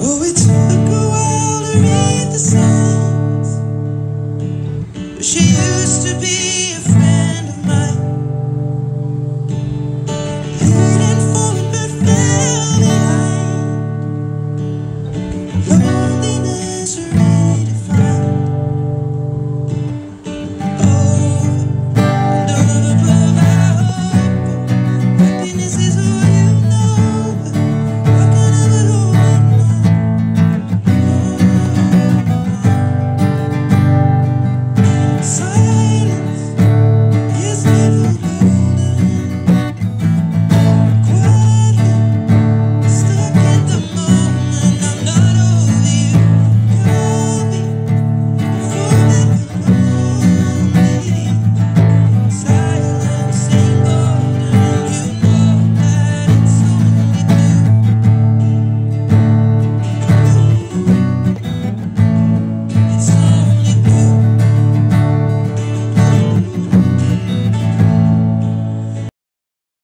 Oh, it took a while to read the signs. But she used to be a friend.